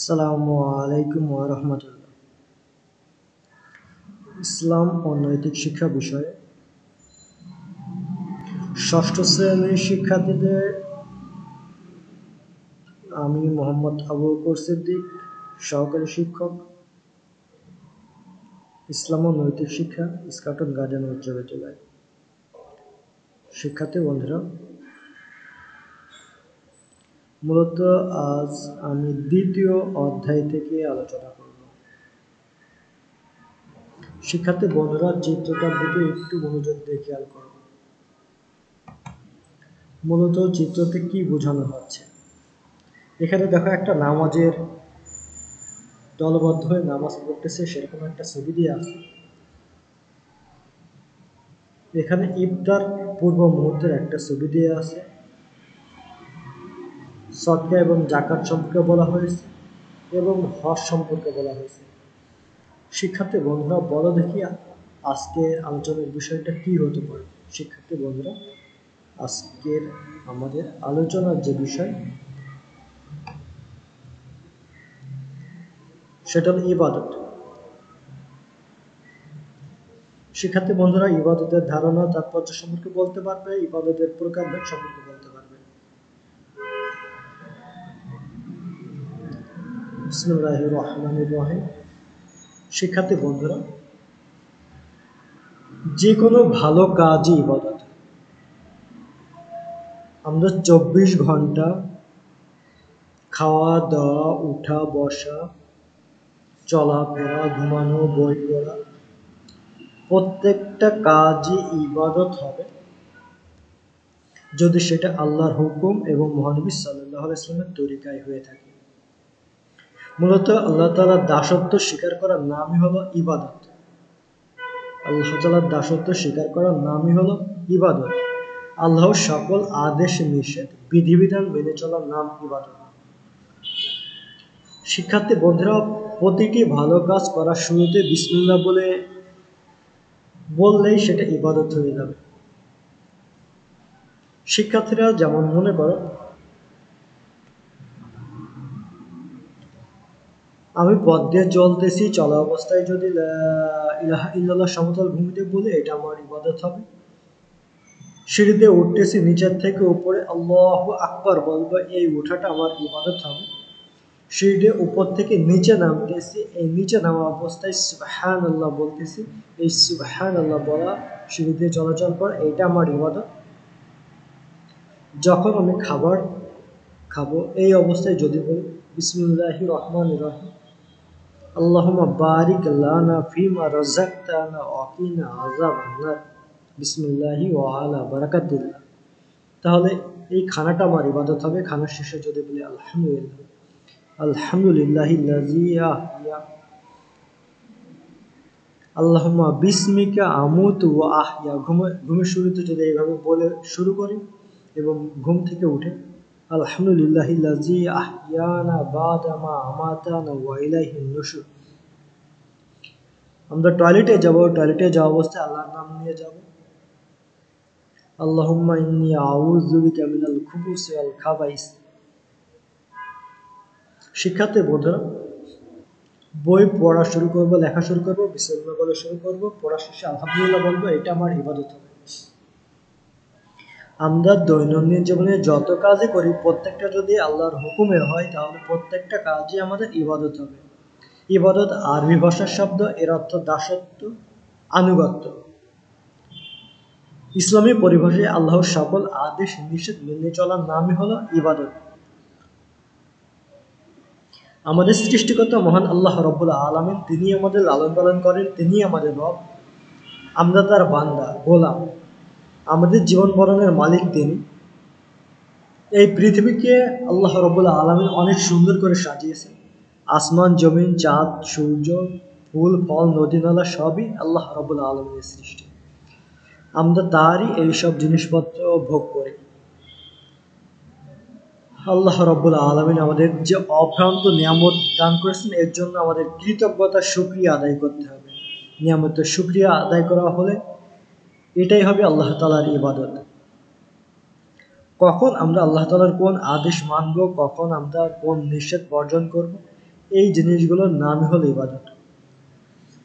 আসসালামু আলাইকুম রহমতুল্লাহ। ইসলাম ও নৈতিক শিক্ষা বিষয়ে ষষ্ঠ শ্রেণির শিক্ষার্থীদের আমি মোহাম্মদ আবু সিদ্দিক, সহকারী শিক্ষক, ইসলাম ও নৈতিক শিক্ষা, স্কাটন গার্ডেন, উচ্চ বিদ্যালয়। শিক্ষার্থী বন্ধুরা মূলত আজ আমি দ্বিতীয় অধ্যায় থেকে আলোচনা করব। শিক্ষার্থী বন্ধুরা চিত্রটার দিকে একটু মনোযোগ দিয়ে খেয়াল করো। মূলত চিত্রতে কি বোঝানো হচ্ছে? এখানে দেখো একটা নামাজের দলবদ্ধ হয়ে নামাজ পড়তেছে, সেরকম একটা ছবি দিয়ে আছে। এখানে ইফতার পূর্ব মুহূর্তের একটা ছবি দিয়ে আছে। সদকা এবং জাকাত সম্পর্কে বলা হয়েছে এবং হজ সম্পর্কে বলা হয়েছে। শিক্ষার্থী বন্ধুরা, বলো দেখি আজকের আলোচনার বিষয়টা কি হতে পারে? শিক্ষার্থী বন্ধুরা, আজকের আমাদের আলোচনার যে বিষয়, সেটা হলো ইবাদত। শিক্ষার্থী বন্ধুরা, ইবাদতের ধারণা, তাৎপর্য সম্পর্কে বলতে পারবে, ইবাদতের প্রকারভেদ সম্পর্কে বলতে পারবে। রহমান রহিম শিক্ষার্থী বন্ধুরা, যে কোনো ভালো কাজই ইবাদত। আমরা চব্বিশ ঘণ্টা খাওয়া, দাওয়া, উঠা, বসা, চলাফেরা, ঘুমানো, বই পড়া, প্রত্যেকটা কাজই ইবাদত হবে যদি সেটা আল্লাহর হুকুম এবং মহানবী সাল্লাহ ইসলামের তরিকায় হয়ে থাকে। মূলত আল্লাহ তালার দাসত্ব স্বীকার করার নামই হলো ইবাদত। আল্লাহ তালার দাসত্ব স্বীকার করার নামই হলো ইবাদত। আল্লাহর সকল আদেশ, নিষেধ, বিধিবিধান মেনে চলার নাম ইবাদত। শিক্ষার্থী বন্ধুরা, প্রতিটি ভালো কাজ করার শুরুতে বিসমিল্লা বলে বললেই সেটা ইবাদত হয়ে যাবে। শিক্ষার্থীরা যেমন মনে করো আমি পথ দিয়ে চলতেছি, চলা অবস্থায় যদি ইল্লাল্লাহ সমতল ভূমিতে বলি, এটা আমার ইবাদত হবে। সিঁড়িতে উঠতেছি নিচের থেকে উপরে, আল্লাহ আকবর বলব, এই ওঠাটা আমার ইবাদত হবে। সিঁড়িতে উপর থেকে নিচে নামতেছি, এই নিচে নামা অবস্থায় সুবহান আল্লাহ বলতেছি। এই সুবহান আল্লাহ বলা সিঁড়িতে চলাচল করা এটা আমার ইবাদত। যখন আমি খাবার খাব, এই অবস্থায় যদি বলি বিসমুল্লাহ রহমান রহিম। বারিক লানা ফিমা রাযাকতানা ওয়া কিনা আযাবান নার বিসমিল্লাহি ওয়া আলা বারাকাতিল্লাহ তাহলে এই খানাটা আমার ইবাদত হবে খানার শেষে যদি বলি আলহামদুলিল্লাহ। আলহামদুলিল্লাহিল্লাযী আহইয়া আল্লাহুম্মা বিসমিকা আমুতু ওয়া ঘুমের ঘুমের শুরুতে যদি এইভাবে বলে শুরু করি এবং ঘুম থেকে উঠে ইলাইহিন নুশুর আমরা টয়লেটে যাব, টয়লেটে যাওয়া অবস্থায় আল্লাহর নাম নিয়ে যাব। বই পড়া শুরু করব, লেখা শুরু করব বিসমিল্লাহ বলে শুরু করব, পড়া শেষে আলহামদুলিল্লাহ বলব, এটা আমার ইবাদত হবে। আমরা দৈনন্দিন জীবনে যত কাজই করি, প্রত্যেকটা যদি আল্লাহর হুকুমে হয়, তাহলে প্রত্যেকটা কাজই আমাদের ইবাদত হবে। ইবাদত আরবি ভাষার শব্দ, এর অর্থ দাসত্ব, আনুগত্য। ইসলামী পরিভাষায় আল্লাহর সকল আদেশ নিষেধ মেনে চলার নামই হলো ইবাদত। আমাদের সৃষ্টিকর্তা মহান আল্লাহ রব্বুল আলমিন তিনি আমাদের লালন পালন করেন তিনি আমাদের রব। আমরা তার বান্দা, গোলাম। আমাদের জীবন মরণের মালিক তিনি। এই পৃথিবীকে আল্লাহ রবুল্লা আলমিন অনেক সুন্দর করে সাজিয়েছেন। আসমান, জমিন, চাঁদ, সূর্য, ফুল, ফল, নদী, নালা সবই আল্লাহ রবুল্লা আলমিনের সৃষ্টি। আমরা তারই এইসব জিনিসপত্র ভোগ করি। আল্লাহ রব্বুল আলমিন আমাদের যে অভ্রান্ত নিয়ামত দান করেছেন, এর জন্য আমাদের কৃতজ্ঞতা সুক্রিয়া আদায় করতে হবে। নিয়ামতের সুক্রিয়া আদায় করা হলে এটাই হবে আল্লাহ তালার ইবাদত। কখন আমরা আল্লাহ তালার কোন আদেশ মানব, কখন আমরা কোন নিষেধ বর্জন করব, এই জিনিসগুলোর নামই হলো ইবাদত।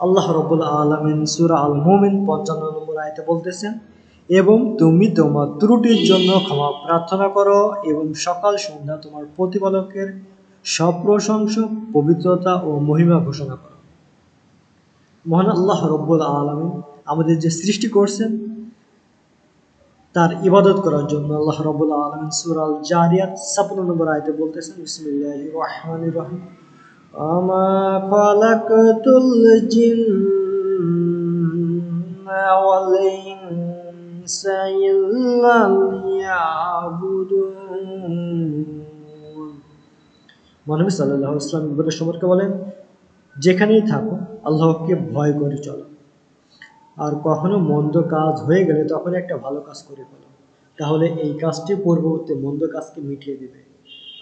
আল্লাহ রবুল আলমিন সুরা আল মোমিন পঞ্চান্ন নম্বর আয়তে বলতেছেন, এবং তুমি তোমার ত্রুটির জন্য ক্ষমা প্রার্থনা করো এবং সকাল সন্ধ্যা তোমার প্রতিপালকের সপ্রশংস পবিত্রতা ও মহিমা ঘোষণা করো। মহান আল্লাহ রব্বুল আলমিন আমাদের যে সৃষ্টি করছেন, তার ইবাদত করার জন্য আল্লাহ রবুল আলমিন সুরাল জারিয়াত ছাপ্পান্ন নম্বর আয়তে বলতেছেন বিসমিল্লাহ রহমান রহিম। আমা খালাকাতুল জিন্না ওয়াল ইনসা ইল্লা লিয়াবুদুন। আলাইহি ওয়াসাল্লাম ইবাদত সম্পর্কে বলেন, যেখানেই থাকো, আল্লাহকে ভয় করে চলো। আর কখনো মন্দ কাজ হয়ে গেলে তখন একটা ভালো কাজ করে ফেলো। তাহলে এই কাজটি পূর্ববর্তী মন্দ কাজকে মিটিয়ে দেবে।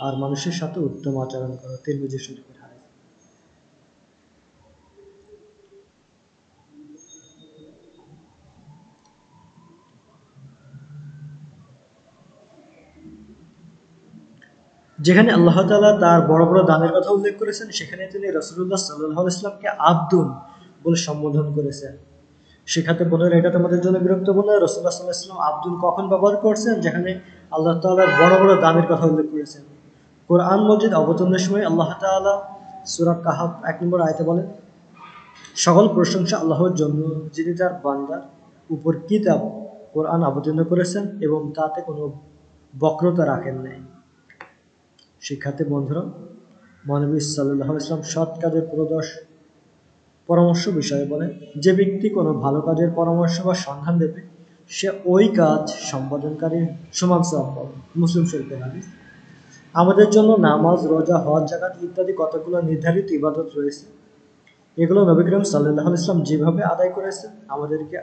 আর মানুষের সাথে উত্তম আচরণ করো তিরমিজি শরীফের হাদিস যেখানে আল্লাহ তালা তার বড় বড় দানের কথা উল্লেখ করেছেন, সেখানে তিনি রসুল্লাহ সাল্লাহ ইসলামকে আব্দুল বলে সম্বোধন করেছেন। শিখাতে বলেন এটা তোমাদের জন্য বিরক্তপূর্ণ রসুল্লাহ সাল্লাহ ইসলাম আব্দুল কখন ব্যবহার করছেন? যেখানে আল্লাহ তাল্লাহ বড় বড় দামের কথা উল্লেখ করেছেন। কোরআন মসজিদ অবতরণের সময় আল্লাহ তালা সুরাব কাহাব এক নম্বর আয়তে বলেন, সকল প্রশংসা আল্লাহর জন্য, যিনি তার বান্দার উপর কিতাব কোরআন অবতীর্ণ করেছেন এবং তাতে কোনো বক্রতা রাখেন নাই। শিক্ষার্থী বন্ধুরা, মহানবী সাল্লাহ ইসলাম সৎ কাজের প্রদর্শ পরামর্শ বিষয়ে বলেন যে ব্যক্তি কোনো ভালো কাজের পরামর্শ বা সন্ধান দেবে, সে ওই কাজ সম্পাদনকারী সমান সব মুসলিম শরীফের হাদিস। আমাদের জন্য নামাজ, রোজা, হজ, জাকাত ইত্যাদি কতগুলো নির্ধারিত ইবাদত রয়েছে, এগুলো নবী সাল্লাহ ইসলাম যেভাবে আদায় করেছেন, আমাদেরকে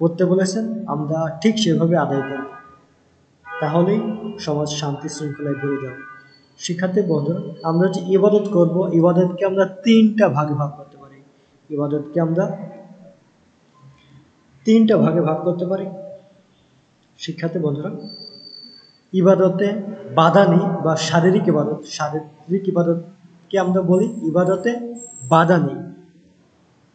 করতে বলেছেন, আমরা ঠিক সেভাবে আদায় করব। তাহলেই সমাজ শান্তি শৃঙ্খলায় ভরে যাবে। শিক্ষার্থী বন্ধুরা, আমরা যে ইবাদত করব, ইবাদতকে আমরা তিনটা ভাগে ভাগ পারি ইবাদতকে আমরা তিনটা ভাগে ভাগ করতে পারি? শিক্ষার্থী বন্ধুরা, ইবাদতে বাদানি বা শারীরিক ইবাদত, শারীরিক ইবাদতকে আমরা বলি ইবাদতে বাদানি।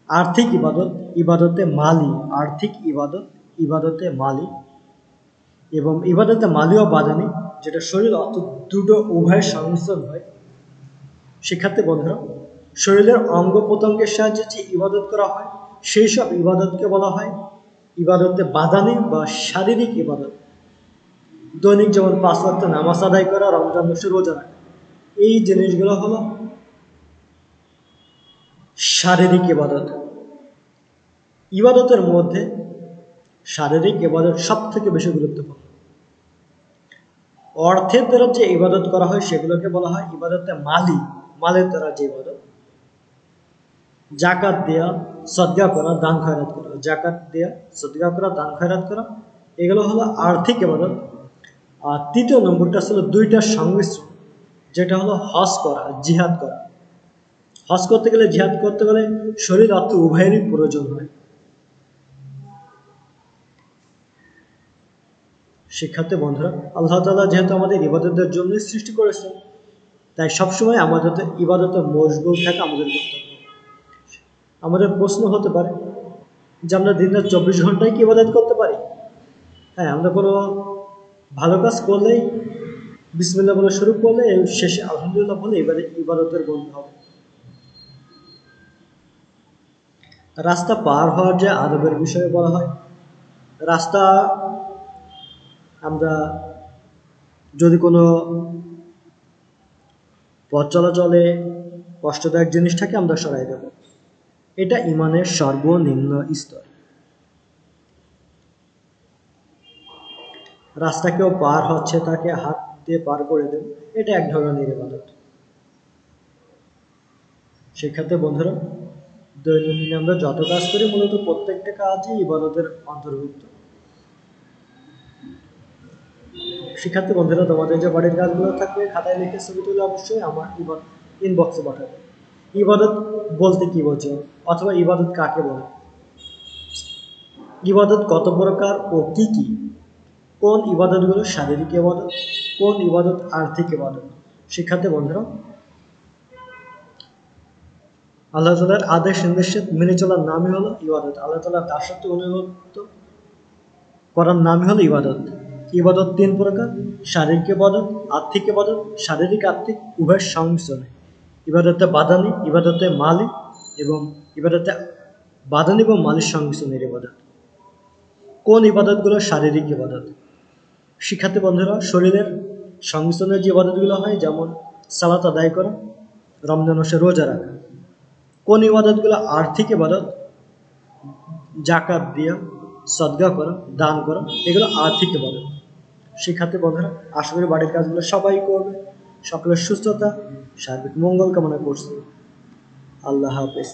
আর্থিক ইবাদত, ইবাদতে মালি, আর্থিক ইবাদত, ইবাদতে মালি এবং ইবাদতে মালি ও বাদানি, যেটা শরীর অর্থ দুটো উভয়ের সংমিশ্রণ হয়। শিক্ষার্থী বন্ধুরা শরীরের অঙ্গ প্রত্যঙ্গের সাহায্যে যে ইবাদত করা হয়, সেই সব ইবাদতকে বলা হয় ইবাদতে বাদানি বা শারীরিক ইবাদত। দৈনিক যেমন পাঁচ ওয়াক্ত নামাজ আদায় করা, রমজান মাসে রোজা এই জিনিসগুলো হলো শারীরিক ইবাদত। ইবাদতের মধ্যে শারীরিক ইবাদত সব থেকে বেশি গুরুত্বপূর্ণ। অর্থের দ্বারা যে ইবাদত করা হয়, সেগুলোকে বলা হয় ইবাদতে মালি। মালের দ্বারা যে ইবাদত জাকাত দেয়া সদগা করা, দান খয়রাত করা। জাকাত দেয়া সদগা করা, দান খয়রাত করা, এগুলো হলো আর্থিক ইবাদত। আর তৃতীয় নম্বরটা ছিল দুইটার সংমিশ্রণ, যেটা হলো হজ করা, জিহাদ করা। হজ করতে গেলে, জিহাদ করতে গেলে শরীর অর্থ উভয়েরই প্রয়োজন হয়। শিক্ষার্থী বন্ধুরা, আল্লাহ তালা যেহেতু আমাদের ইবাদতের জন্যই সৃষ্টি করেছেন, তাই সবসময় আমাদের ইবাদতে মশগুল থাকা আমাদের কর্তব্য। আমাদের প্রশ্ন হতে পারে যে আমরা দিনের চব্বিশ ঘন্টায় কি ইবাদত করতে পারি? হ্যাঁ আমরা কোনো ভালো কাজ করলেই বিসমিল্লা বলে শুরু করলে শেষে আলহামদুলিল্লাহ বলে এবারে ইবাদতের গণ্য হবে। রাস্তা পার হওয়ার যে আদবের বিষয়ে বলা হয়, রাস্তা আমরা যদি কোনো পথ চলাচলে কষ্টদায়ক জিনিসটাকে আমরা সরাই দেব। এটা ইমানের সর্বনিম্ন স্তর। রাস্তা কেউ পার হচ্ছে তাকে হাত দিয়ে পার করে দেব। এটা এক ধরনের ইবাদত। সেক্ষেত্রে বন্ধুরা, দৈনন্দিন আমরা যত কাজ করি, মূলত প্রত্যেকটা কাজই ইবাদতের অন্তর্ভুক্ত। শিক্ষার্থী বন্ধুরা, তোমাদের যে বাড়ির কাজগুলো থাকবে, খাতায় লিখে ছবি তুলে অবশ্যই আমার ইনবক্সে পাঠাবে। ইবাদত বলতে কি বলছে অথবা ইবাদত কাকে বলে? ইবাদত কত প্রকার ও কি কি? কোন ইবাদতগুলো শারীরিক ইবাদত, কোন ইবাদত আর্থিক ইবাদত? শিক্ষার্থী বন্ধুরা, আল্লাহ তালার আদেশ নির্দেশে মেনে চলার নামই হলো ইবাদত। আল্লাহ তালার দাসত্ব অনুগত করার নামই হলো ইবাদত। ইবাদত তিন প্রকার, শারীরিক ইবাদত, আর্থিক ইবাদত, শারীরিক, আর্থিক উভয়ের সংমিশ্রণে। ইবাদতে বাদানি ইবাদতে মালিক এবং ইবাদতে বাদানি এবং মানুষ সংমিশ্রণের ইবাদত কোন ইবাদতগুলো শারীরিক ইবাদত? শিক্ষার্থী বন্ধুরা, শরীরের সংমিশ্রণের যে ইবাদতগুলো হয়, যেমন সালাত আদায় করা, রমজান মাসে রোজা রাখা, কোন ইবাদতগুলো আর্থিক ইবাদত? জাকাত দেওয়া সদগা করা, দান করা, এগুলো আর্থিক ইবাদত। শিক্ষার্থী বন্ধুরা, আশা করি বাড়ির কাজগুলো সবাই করবে। সকলের সুস্থতা, সার্বিক মঙ্গল কামনা করছি। আল্লাহ হাফেজ।